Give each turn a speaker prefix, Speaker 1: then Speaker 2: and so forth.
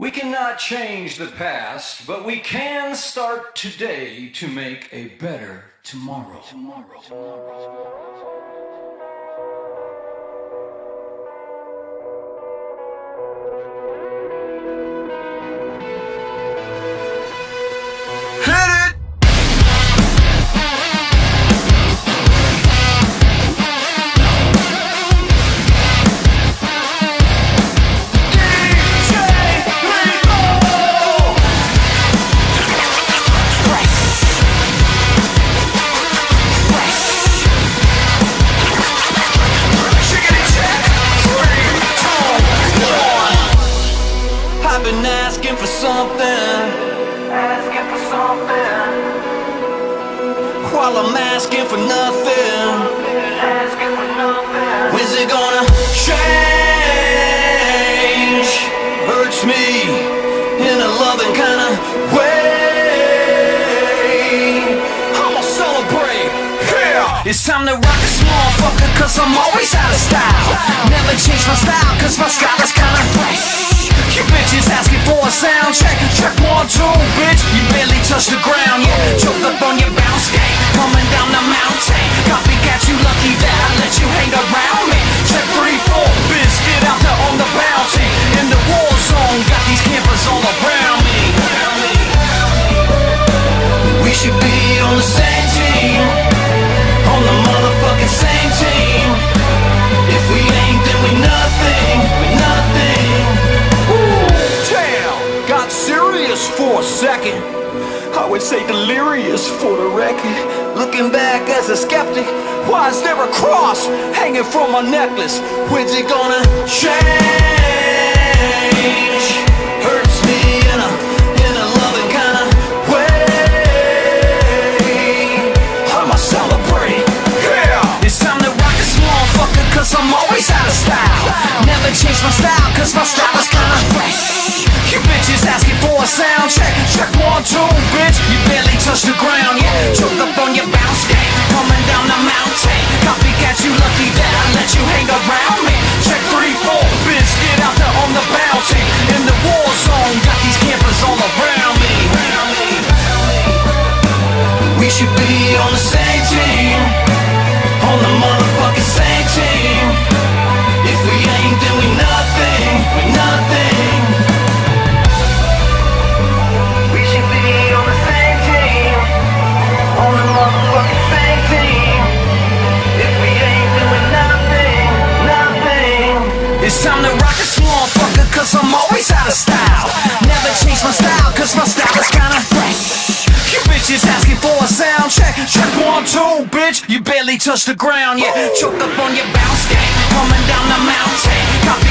Speaker 1: We cannot change the past, but we can start today to make a better tomorrow. tomorrow. tomorrow.
Speaker 2: been While I'm asking for nothing. When's it gonna change? Hurts me in a loving kind of way. I'ma celebrate yeah. It's time to rock this motherfucker Cause I'm always out of style. Never change my style Cause my style is kinda fresh. You bitches asking for a sound check. Check one, two, bitch say delirious for the record Looking back as a skeptic Why is there a cross hanging from my necklace? When's it gonna change? Hurts me in a, in a loving kind of way celebrate yeah. It's time to rock this I'm always out of style Never change my style should be on the same team. On the motherfucking same team. If we ain't, then we nothing We nothing.
Speaker 3: We should be on the same team. On the motherfucking same team. If we ain't doing nothing, nothing.
Speaker 2: It's time to rock this motherfucker Cause I'm always out of style. Never change my style Cause my style is kinda fresh. You bitches asking for sound check Check one, two, bitch. You barely touch the ground, yeah. Choked up on your bounce game. Coming down the mountain. Copycat,